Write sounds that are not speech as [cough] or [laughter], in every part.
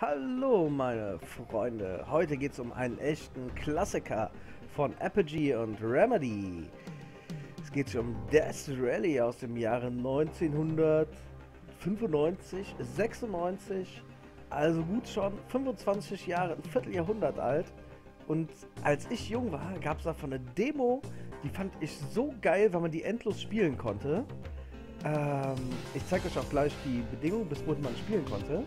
Hallo meine Freunde, heute geht es um einen echten Klassiker von Apogee und Remedy. Es geht um Death Rally aus dem Jahre 1995, 96, also gut schon 25 Jahre, ein Vierteljahrhundert alt. Und als ich jung war, gab es davon eine Demo, die fand ich so geil, weil man die endlos spielen konnte. Ähm, ich zeige euch auch gleich die Bedingungen, bis wohin man spielen konnte.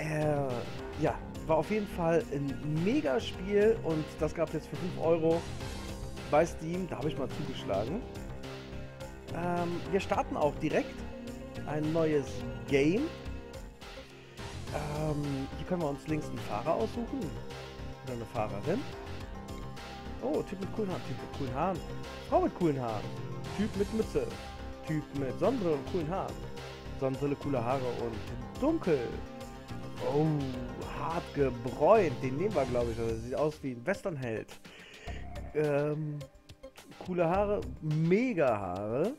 Äh, ja, war auf jeden Fall ein Mega-Spiel und das gab es jetzt für 5 Euro bei Steam. Da habe ich mal zugeschlagen. Ähm, wir starten auch direkt ein neues Game. Ähm, hier können wir uns links einen Fahrer aussuchen. Oder eine Fahrerin. Oh, Typ mit coolen Haaren. Typ mit coolen Haaren. Frau mit coolen Haaren. Typ mit Mütze. Typ mit Sonnenbrille und coolen Haaren. Sonnenbrille, coole Haare und dunkel. Oh, hart gebräunt. Den nehmen wir, glaube ich. Also, sieht aus wie ein Westernheld. Ähm, coole Haare. Mega Haare.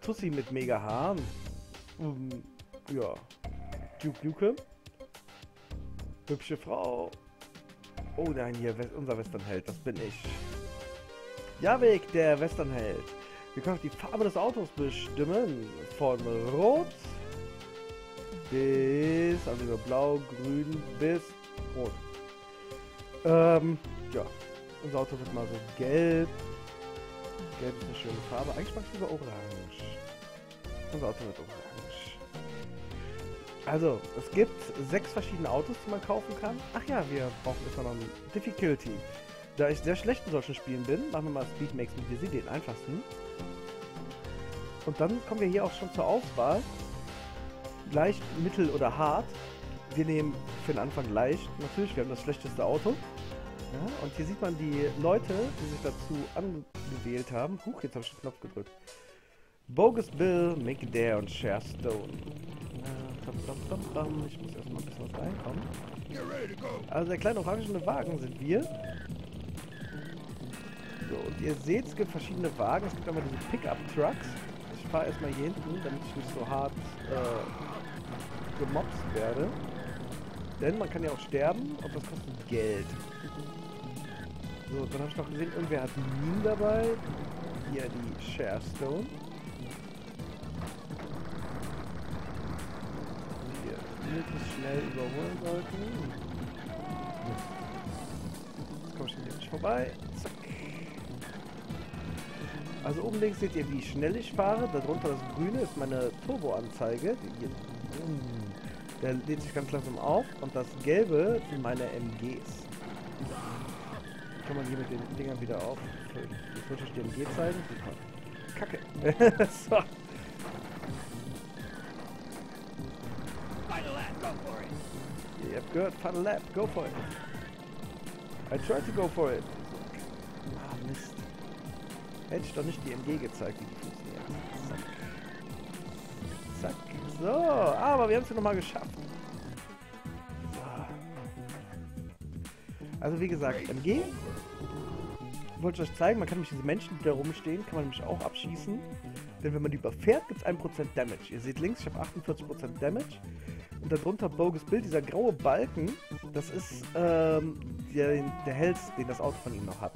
Tussi mit mega Haaren. Um, ja. Duke Nukem. Hübsche Frau. Oh nein, hier, unser Westernheld. Das bin ich. Javik, der Westernheld. Wir können auch die Farbe des Autos bestimmen. Von Rot bis, also über Blau, Grün bis Rot. Ähm, ja. Unser Auto wird mal so gelb. Gelb ist eine schöne Farbe. Eigentlich mag ich lieber orange. Unser Auto wird orange. Also, es gibt sechs verschiedene Autos, die man kaufen kann. Ach ja, wir brauchen jetzt noch ein Difficulty. Da ich sehr schlecht in solchen Spielen bin, machen wir mal Speed Makes Me Dizzy, den einfachsten. Und dann kommen wir hier auch schon zur Auswahl leicht, mittel oder hart. Wir nehmen für den Anfang leicht. Natürlich, wir haben das schlechteste Auto. Ja, und hier sieht man die Leute, die sich dazu angewählt haben. Huch, jetzt habe ich den Knopf gedrückt. Bogus Bill, Mick Dare und Cher Stone. Ich muss erstmal ein bisschen was reinkommen. Also der kleine orangene Wagen sind wir. So, und ihr seht, es gibt verschiedene Wagen. Es gibt einmal diese Pickup-Trucks. Fahre erstmal hier hinten, damit ich nicht so hart äh, gemobst werde. Denn man kann ja auch sterben und das kostet Geld. So, dann habe ich noch gesehen, irgendwer hat Minen dabei. Hier die Sharestone. Hier möglichst schnell überholen sollten. Komme ich hier nicht vorbei. Zack. Also oben links seht ihr, wie schnell ich fahre. Darunter das grüne ist meine Turbo-Anzeige. Hier der lädt sich ganz langsam auf und das gelbe sind meine MGs. Kann man hier mit den Dingern wieder auf. Jetzt muss ich die MG zeigen. Kacke. [laughs] so. Ihr habt gehört, final lap, go for it. I tried to go for it. Ah, Mist. Hätte ich doch nicht die MG gezeigt, wie die funktioniert. Zack. Zack. So, aber wir haben es ja nochmal geschafft. So. Also wie gesagt, MG. Wollte ich euch zeigen, man kann nämlich diese Menschen, die da rumstehen, kann man nämlich auch abschießen. Denn wenn man die überfährt, gibt es 1% Damage. Ihr seht links, ich habe 48% Damage. Und darunter Bogus Bild, dieser graue Balken, das ist ähm, der, der Held, den das Auto von ihm noch hat.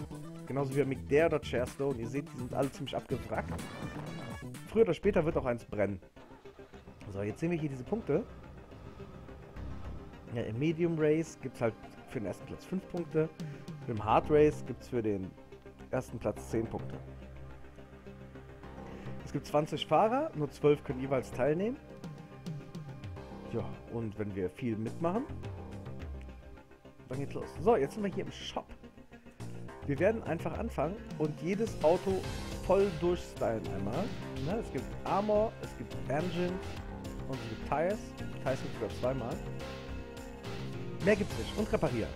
Genauso wie Mick Dare oder Chairstone. Ihr seht, die sind alle ziemlich abgewrackt. Früher oder später wird auch eins brennen. So, jetzt sehen wir hier diese Punkte. Ja, Im Medium Race gibt es halt für den ersten Platz 5 Punkte. Im Hard Race gibt es für den ersten Platz 10 Punkte. Es gibt 20 Fahrer, nur 12 können jeweils teilnehmen. Ja, und wenn wir viel mitmachen, dann geht's los. So, jetzt sind wir hier im Shop. Wir werden einfach anfangen und jedes Auto voll durchstylen einmal. Ne, es gibt Armor, es gibt Engine, und es gibt Tires. Tires gibt es sogar zweimal. Mehr gibt es nicht. Und reparieren.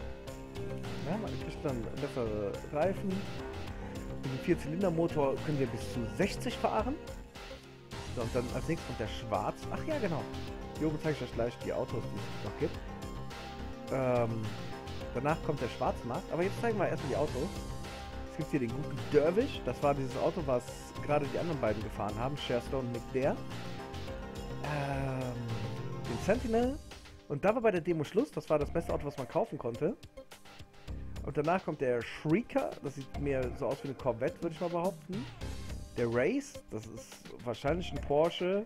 Ja, man kriegt dann bessere Reifen. Mit dem Vierzylindermotor können wir bis zu 60 fahren. So, und dann als nächstes kommt der Schwarz. Ach ja, genau. Hier oben zeige ich euch gleich die Autos, die es noch gibt. Ähm, danach kommt der Schwarzmarkt. Aber jetzt zeigen wir erstmal die Autos. Es gibt hier den guten Dervish. Das war dieses Auto, was gerade die anderen beiden gefahren haben. Sharestone und Nick Dare ähm, den Sentinel Und da war bei der Demo Schluss. Das war das beste Auto, was man kaufen konnte. Und danach kommt der Shrieker. Das sieht mehr so aus wie eine Corvette, würde ich mal behaupten. Der Race. Das ist wahrscheinlich ein Porsche.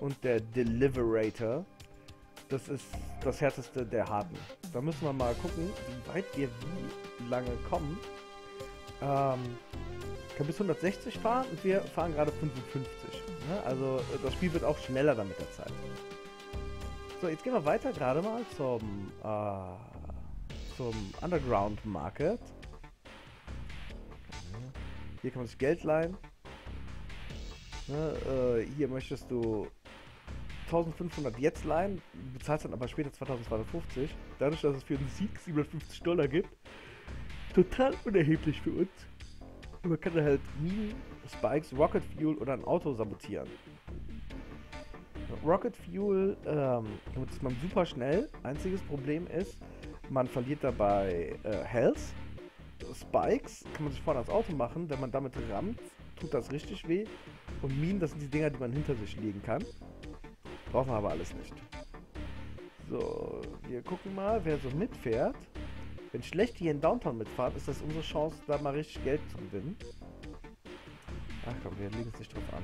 Und der Deliverator. Das ist das härteste der harten. Da müssen wir mal gucken, wie weit wir wie lange kommen. Ähm, kann bis 160 fahren und wir fahren gerade 55. Ne? Also das Spiel wird auch schneller dann mit der Zeit. So, jetzt gehen wir weiter gerade mal zum, äh, zum Underground Market. Hier kann man sich Geld leihen. Ne, äh, hier möchtest du 1500 jetzt leihen, bezahlst dann aber später 2250. Dadurch, dass es für einen Sieg 750 Dollar gibt, total unerheblich für uns. Man kann dann halt Minen, Spikes, Rocket Fuel oder ein Auto sabotieren. Rocket Fuel ähm, ist man super schnell. Einziges Problem ist, man verliert dabei äh, Health. Spikes kann man sich vorne ans Auto machen. Wenn man damit rammt, tut das richtig weh. Und Minen, das sind die Dinger, die man hinter sich legen kann. Brauchen wir aber alles nicht. So, wir gucken mal, wer so mitfährt. Wenn schlecht hier in Downtown mitfahren, ist das unsere Chance, da mal richtig Geld zu gewinnen. Ach komm, wir legen es nicht drauf an.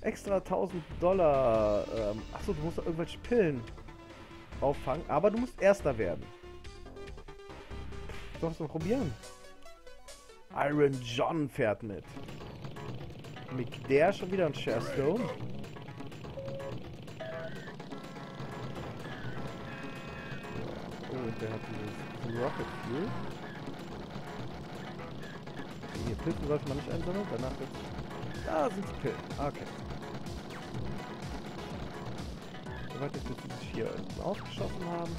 Extra 1000 Dollar. Ähm, achso, du musst da irgendwelche Pillen auffangen, aber du musst Erster werden. Sollst du probieren? Iron John fährt mit. Mit der schon wieder ein Sharestone. Und der hat dieses Rocket Fuel. Hier, Pilzen sollte man nicht einsammeln, danach wird... Da sind die Pillen. Okay. Soweit wir sich hier ausgeschossen haben.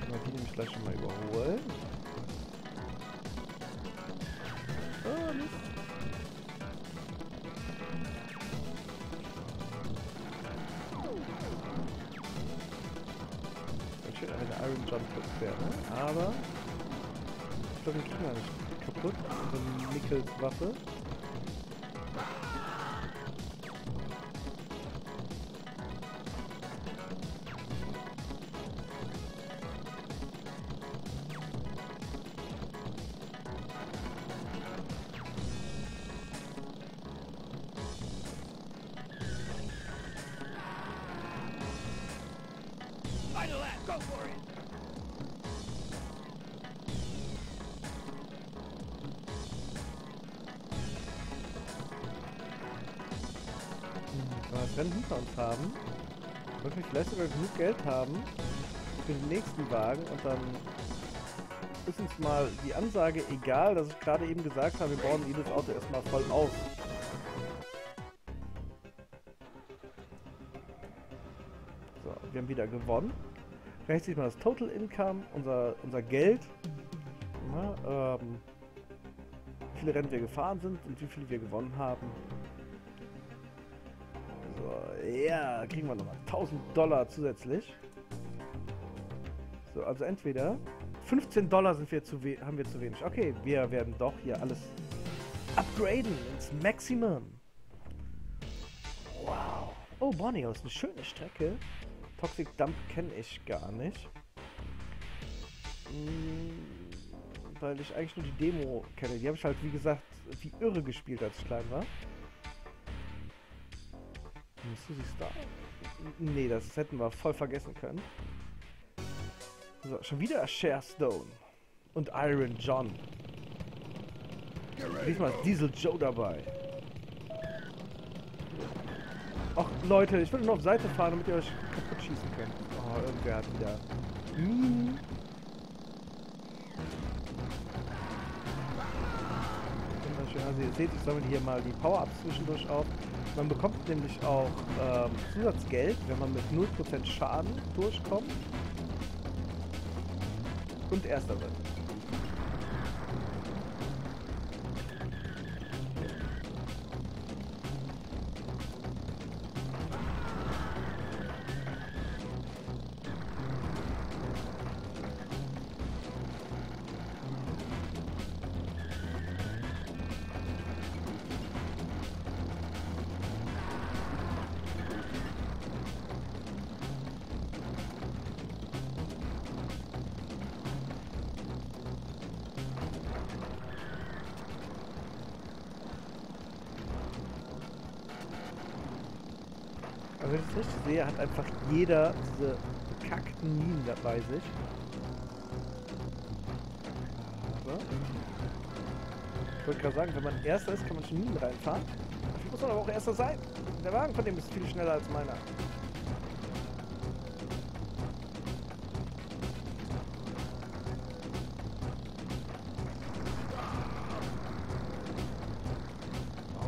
Können wir die nämlich gleich schon mal überholen. Oh, Mist. Aber ich glaube, den kriegen wir nicht kaputt. So eine Nickels Waffe. Haben, wirklich vielleicht sogar genug Geld haben für den nächsten Wagen und dann ist uns mal die Ansage egal, dass ich gerade eben gesagt habe, wir bauen jedes Auto erstmal voll auf. So, wir haben wieder gewonnen. Rechts sieht man das Total Income, unser, unser Geld. Ja, ähm, wie viele Rennen wir gefahren sind und wie viele wir gewonnen haben. Ja, kriegen wir nochmal 1000 Dollar zusätzlich. So, also entweder 15 Dollar sind wir zu haben wir zu wenig. Okay, wir werden doch hier alles upgraden ins Maximum. Wow. Oh, Borneo ist eine schöne Strecke. Toxic Dump kenne ich gar nicht. Hm, weil ich eigentlich nur die Demo kenne. Die habe ich halt, wie gesagt, wie irre gespielt, als ich klein war. Susi Star? Nee, das hätten wir voll vergessen können. So, schon wieder Share Stone. Und Iron John. Diesmal ist Diesel Joe dabei. Ach Leute, ich will nur auf Seite fahren, damit ihr euch kaputt schießen könnt. Oh, irgendwer hat wieder... Hm. Also ihr seht, ich sammle hier mal die Power-Ups zwischendurch auf. Man bekommt nämlich auch ähm, Zusatzgeld, wenn man mit 0% Schaden durchkommt und Erster wird. Aber wenn ich es richtig sehe, hat einfach jeder diese bekackten Minen dabei sich. Aber ich wollte gerade sagen, wenn man Erster ist, kann man schon Minen reinfahren. Dafür muss man aber auch Erster sein. Der Wagen von dem ist viel schneller als meiner.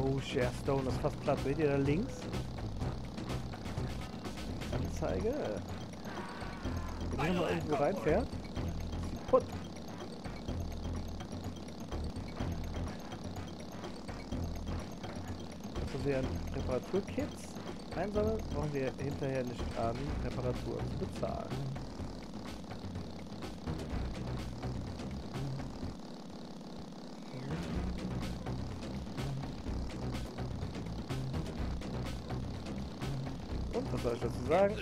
Oh, Sharestone ist fast platt. Seht ihr da links? Anzeige. Wenn ihr mal irgendwo reinfährt. Put. Also wir Reparaturkits einsammeln, brauchen wir hinterher nicht an, Reparaturen zu bezahlen. Sagen?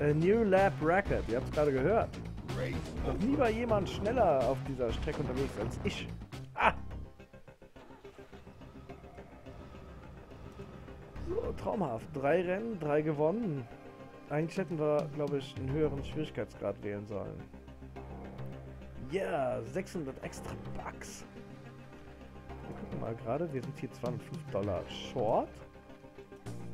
A New Lab Record. Ihr habt es gerade gehört. Noch nie war jemand schneller auf dieser Strecke unterwegs als ich. Ah! So, traumhaft. Drei Rennen, drei gewonnen. Eigentlich hätten wir, glaube ich, einen höheren Schwierigkeitsgrad wählen sollen. Ja, yeah, 600 extra Bucks. Wir gucken mal gerade. Wir sind hier 205 Dollar short.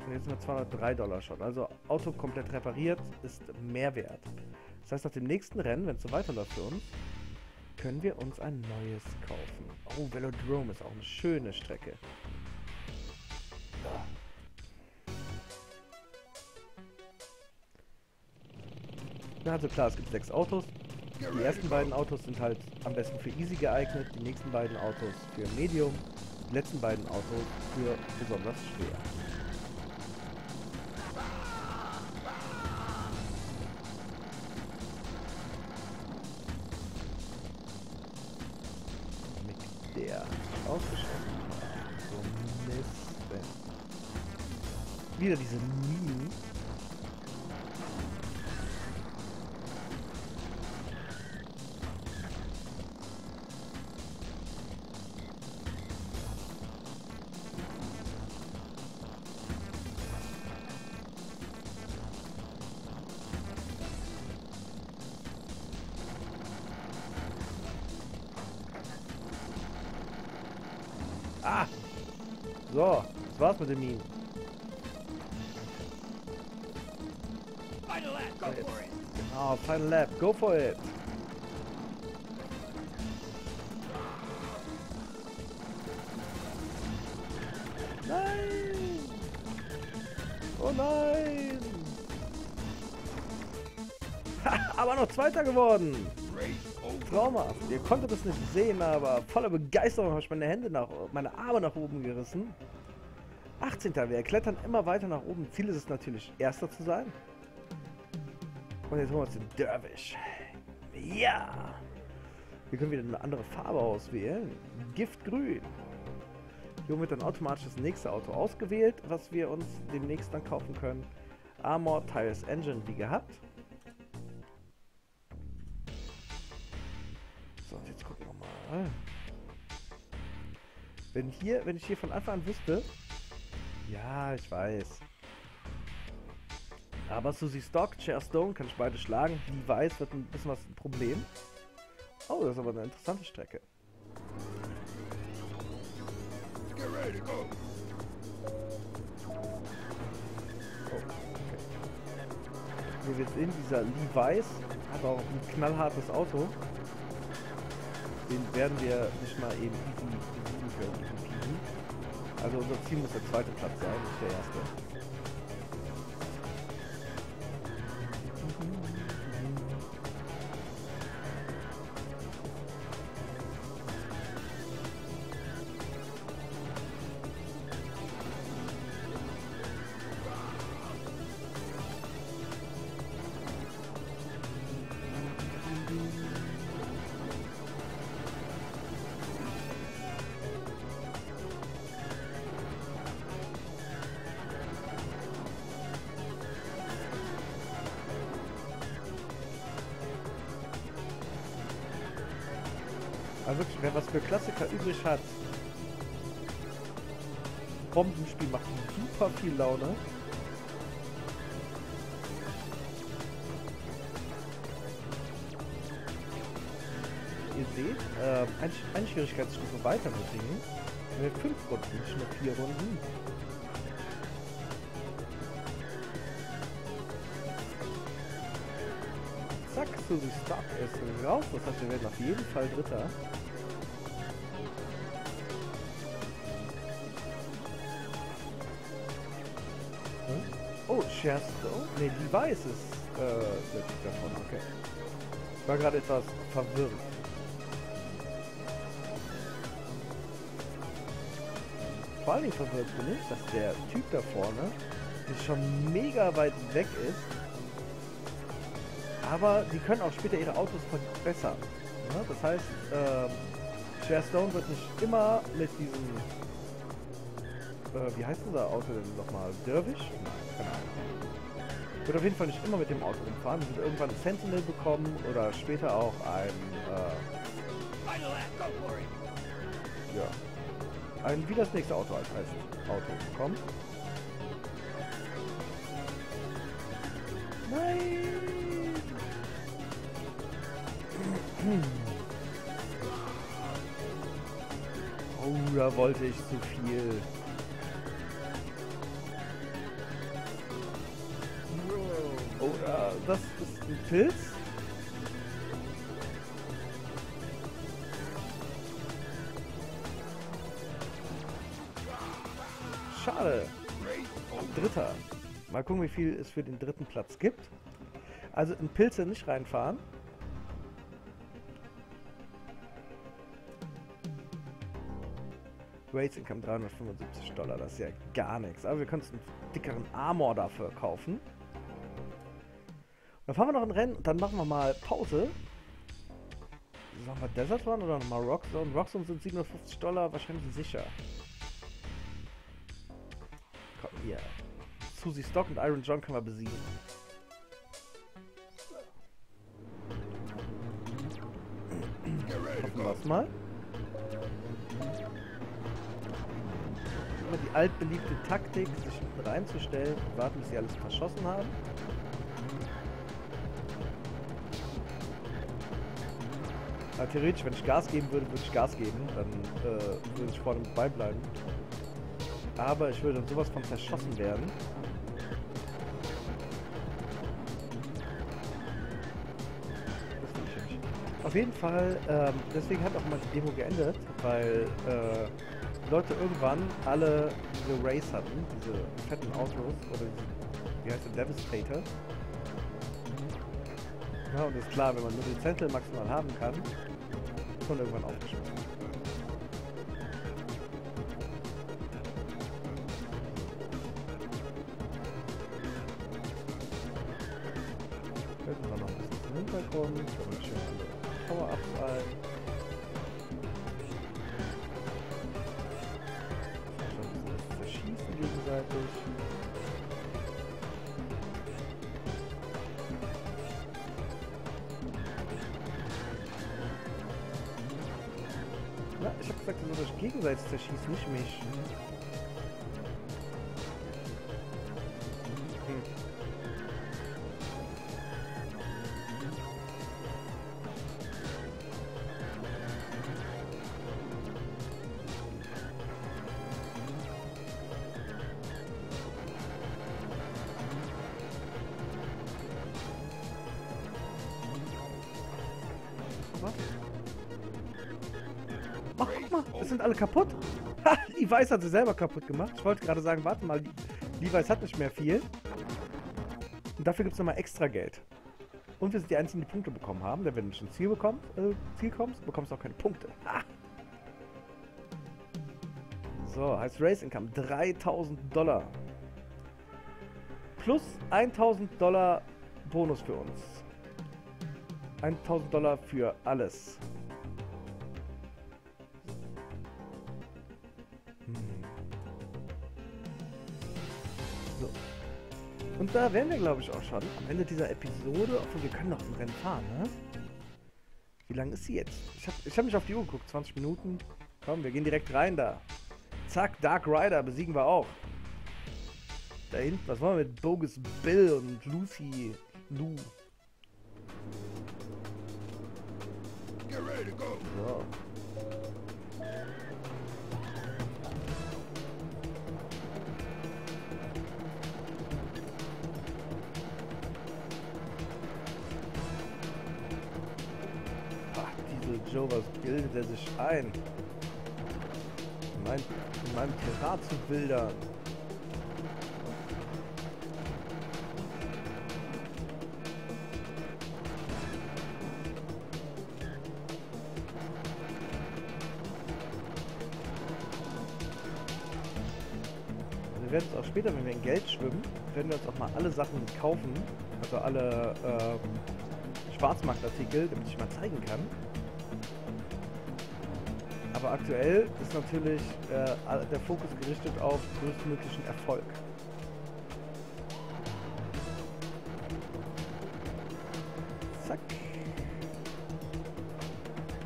Und jetzt sind wir 203 Dollar short. Also Auto komplett repariert ist mehr wert. Das heißt, nach dem nächsten Rennen, wenn es so weiterläuft für uns, können wir uns ein neues kaufen. Oh, Velodrome ist auch eine schöne Strecke. Ja, also klar, es gibt sechs Autos. Die ersten beiden Autos sind halt am besten für Easy geeignet, die nächsten beiden Autos für Medium, die letzten beiden Autos für besonders schwer. Der ausgeschossen So Mist. Wieder diese Minen. War's mit den Minen. Final lap, go for it. Genau, Final Lap, go for it! Nein! Oh nein! [laughs] Aber noch Zweiter geworden! Traumhaft. Ihr konntet es nicht sehen, aber voller Begeisterung habe ich meine Hände nach, meine Arme nach oben gerissen. 18. Wir klettern immer weiter nach oben. Ziel ist es natürlich, Erster zu sein. Und jetzt holen wir uns den Dervish. Ja! Wir können wieder eine andere Farbe auswählen. Giftgrün. Hier wird dann automatisch das nächste Auto ausgewählt, was wir uns demnächst dann kaufen können. Armor, Tires, Engine, wie gehabt. So, jetzt gucken wir mal. Wenn hier, wenn ich hier von Anfang an wüsste. Ja, ich weiß. Aber Susie Stock, Chair Stone kann ich beide schlagen. Levi's wird ein bisschen was ein Problem. Oh, das ist aber eine interessante Strecke. Get ready go. Oh, okay. Wir sehen, dieser Levi's hat auch ein knallhartes Auto. Den werden wir nicht mal eben easy besiegen können. Also unser Ziel muss der zweite Platz sein, nicht der erste. wer was für Klassiker übrig hat. Bombenspiel macht super viel Laune. Ihr seht, äh, eine, eine Schwierigkeitsstufe weiter mit Dingen. Mit 5 Runden, nicht nur 4 Runden. Zack, so Susi Stark ist raus. Das heißt, wir werden auf jeden Fall Dritter. Scherstone? Ne, Levi ist es, äh, der Typ davon, okay. Ich war gerade etwas verwirrt. Vor Dingen verwirrt bin ich, dass der Typ da vorne schon mega weit weg ist. Aber die können auch später ihre Autos verbessern. Ne? Das heißt, ähm, Sharestone wird nicht immer mit diesem äh, wie heißt unser Auto denn nochmal? Dervish? Nein, keine Ahnung. Wird auf jeden Fall nicht immer mit dem Auto rumfahren. Wir wird irgendwann ein Sentinel bekommen oder später auch ein, äh, ja, ein, wie das nächste Auto als heißt, Auto bekommen. Nein! [clears throat] Oh, da wollte ich zu viel. Das ist ein Pilz. Schade. Dritter. Mal gucken, wie viel es für den dritten Platz gibt. Also in Pilze nicht reinfahren. Rates Income 375 Dollar, das ist ja gar nichts. Aber wir können uns einen dickeren Armor dafür kaufen. Dann fahren wir noch ein Rennen und dann machen wir mal Pause. Sagen wir Desert Run oder nochmal Rockzone? Rockzone sind 750 Dollar wahrscheinlich sicher. Komm, hier. Susie Stock und Iron John können wir besiegen. Hoffen wir es mal. Immer die altbeliebte Taktik, sich reinzustellen warten, bis sie alles verschossen haben. Aber theoretisch, wenn ich Gas geben würde, würde ich Gas geben. Dann äh, würde ich vorne mit beibleiben. Aber ich würde dann sowas von zerschossen werden. Das ich nicht. Auf jeden Fall, ähm, deswegen hat auch mal die Demo geendet, weil äh, Leute irgendwann alle diese Race hatten, diese fetten Autos, oder diese, wie heißt der, Devastator. Ja, und ist klar, wenn man nur den Zentel maximal haben kann, ist man irgendwann aufgeschmissen. Ja, ich hab gesagt, wir sollen euch gegenseitig zerschießen, nicht mich. Levi's hat sie selber kaputt gemacht. Ich wollte gerade sagen, warte mal, Levi's hat nicht mehr viel. Und dafür gibt es nochmal extra Geld. Und wir sind die Einzigen, die Punkte bekommen haben. Denn wenn du ins Ziel, bekommst, äh, Ziel kommst, bekommst du auch keine Punkte. Ha. So, heißt Race Income 3000 Dollar. Plus 1000 Dollar Bonus für uns. 1000 Dollar für alles. Und da wären wir, glaube ich, auch schon am Ende dieser Episode. Obwohl, wir können noch ein Rennen fahren, ne? Wie lange ist sie jetzt? Ich habe ich hab nicht auf die Uhr geguckt. 20 Minuten. Komm, wir gehen direkt rein da. Zack, Dark Rider besiegen wir auch. Da hinten, was wollen wir mit Bogus Bill und Lucy Lou? Get ready to go. So. Was bildet er sich ein? Mein, mein Pirat zu bildern. Wir werden uns auch später, wenn wir in Geld schwimmen, werden wir uns auch mal alle Sachen kaufen. Also alle ähm, Schwarzmarktartikel, damit ich mal zeigen kann. Aber aktuell ist natürlich äh, der Fokus gerichtet auf größtmöglichen Erfolg. Zack.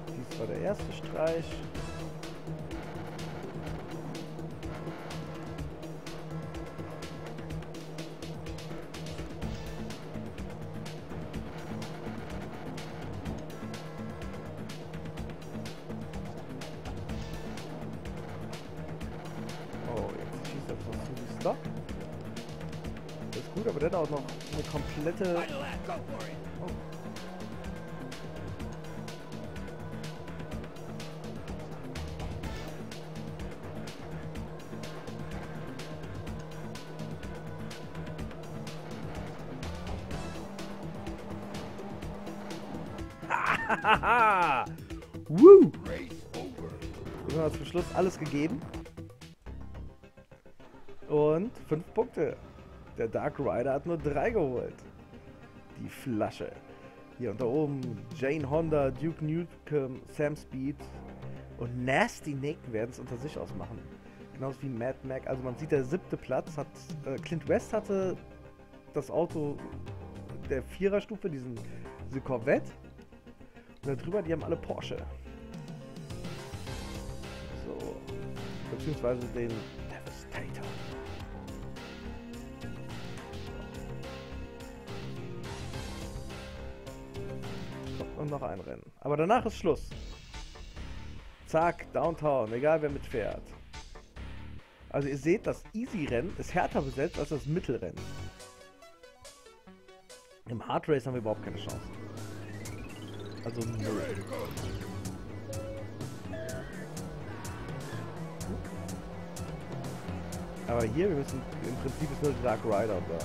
Dies war der erste Streich. Komplette... Oh. [laughs] Woo! Wir haben zum Schluss alles gegeben. Und fünf Punkte. Der Dark Rider hat nur drei geholt. Die Flasche. Hier unter oben Jane Honda, Duke Nukem, Sam Speed und Nasty Nick werden es unter sich ausmachen. Genauso wie Mad Mac. Also man sieht, der siebte Platz hat äh, Clint West hatte das Auto der Viererstufe, diesen, diese Corvette. Und darüber, die haben alle Porsche. So. Beziehungsweise den noch ein Rennen. Aber danach ist Schluss. Zack, Downtown, egal wer mitfährt. Also ihr seht, das Easy-Rennen ist härter besetzt als das Mittelrennen. Im Hard Race haben wir überhaupt keine Chance. Also. Aber hier, wir müssen, im Prinzip ist nur Dark Rider unser,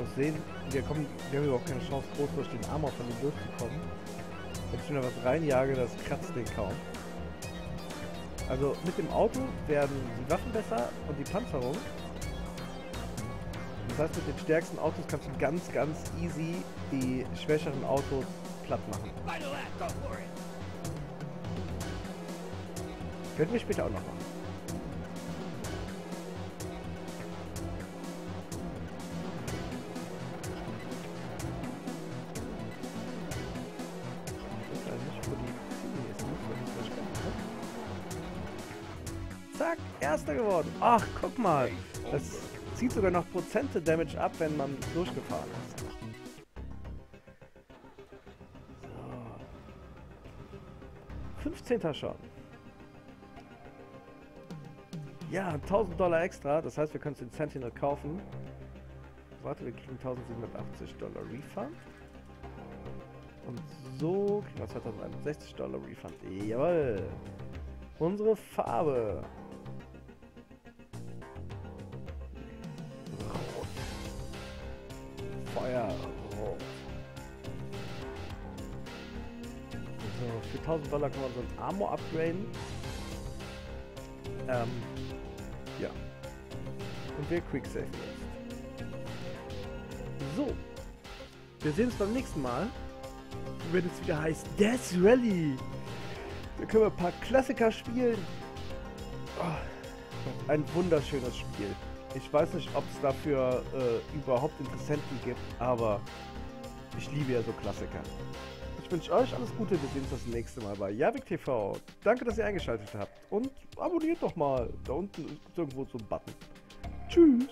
Was sehen, wir kommen, wir haben überhaupt keine Chance, groß durch den Armor von ihm durchzukommen. Wenn ich mir da was reinjage, das kratzt den kaum. Also mit dem Auto werden die Waffen besser und die Panzerung. Das heißt, mit den stärksten Autos kannst du ganz, ganz easy die schwächeren Autos platt machen. Können wir später auch noch machen. Ach, guck mal. Das zieht sogar noch Prozente Damage ab, wenn man durchgefahren ist. So. 15. schon. Ja, 1000 Dollar extra. Das heißt, wir können den Sentinel kaufen. Warte, wir kriegen 1780 Dollar Refund. Und so kriegen wir 2061 Dollar Refund. Jawohl. Unsere Farbe. Feuerrot. So, für 1000 Dollar können wir unseren Armor upgraden. Ähm, ja. Und wir Quicksave jetzt. So. Wir sehen uns beim nächsten Mal. Wenn es wieder heißt Death Rally. Da können wir ein paar Klassiker spielen. Oh, ein wunderschönes Spiel. Ich weiß nicht, ob es dafür äh, überhaupt Interessenten gibt, aber ich liebe ja so Klassiker. Ich wünsche euch alles Gute. Wir sehen uns das nächste Mal bei Javik TV. Danke, dass ihr eingeschaltet habt. Und abonniert doch mal. Da unten ist irgendwo so ein Button. Tschüss.